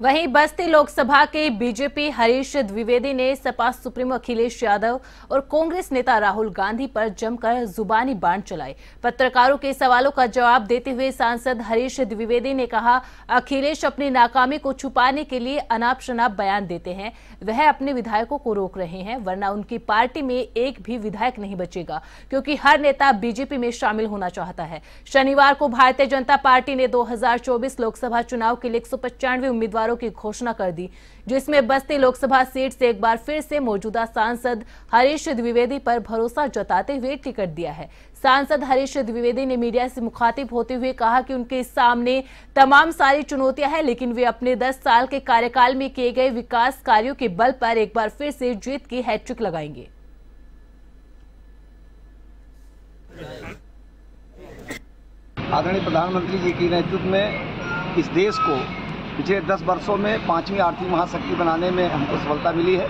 वहीं बस्ती लोकसभा के बीजेपी हरीश द्विवेदी ने सपा सुप्रीमो अखिलेश यादव और कांग्रेस नेता राहुल गांधी पर जमकर जुबानी बाँध चलाए। पत्रकारों के सवालों का जवाब देते हुए सांसद हरीश द्विवेदी ने कहा, अखिलेश अपनी नाकामी को छुपाने के लिए अनाप शनाप बयान देते हैं। वह अपने विधायकों को रोक रहे हैं, वरना उनकी पार्टी में एक भी विधायक नहीं बचेगा, क्योंकि हर नेता बीजेपी में शामिल होना चाहता है। शनिवार को भारतीय जनता पार्टी ने दो हज़ार चौबीस लोकसभा चुनाव के लिए एक उम्मीदवार उम्मीदवारों की घोषणा कर दी, जिसमें बस्ती लोकसभा सीट से एक बार फिर से मौजूदा सांसद हरीश द्विवेदी पर भरोसा जताते हुए टिकट दिया है। सांसद हरीश द्विवेदी ने मीडिया से मुखातिब होते हुए कहा कि उनके सामने तमाम सारी चुनौतियाँ हैं, लेकिन वे अपने 10 साल के कार्यकाल में किए गए विकास कार्यों के बल पर एक बार फिर से जीत की हैट्रिक लगाएँगे। आदरणीय प्रधानमंत्री जी के नेतृत्व में इस देश को पिछले दस वर्षों में पाँचवीं आर्थिक महाशक्ति बनाने में हमको सफलता मिली है।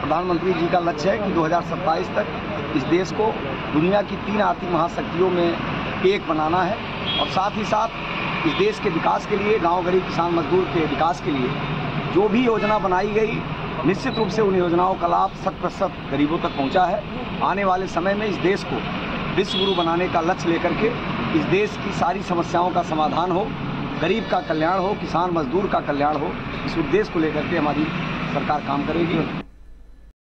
प्रधानमंत्री जी का लक्ष्य है कि 2027 तक इस देश को दुनिया की तीन आर्थिक महाशक्तियों में एक बनाना है और साथ ही साथ इस देश के विकास के लिए, गाँव गरीब किसान मजदूर के विकास के लिए जो भी योजना बनाई गई, निश्चित रूप से उन योजनाओं का लाभ शत प्रतिशत गरीबों तक पहुँचा है। आने वाले समय में इस देश को विश्व गुरु बनाने का लक्ष्य लेकर के इस देश की सारी समस्याओं का समाधान हो। गरीब का कल्याण हो, किसान मजदूर का कल्याण हो, इस उद्देश्य को लेकर के हमारी सरकार काम करेगी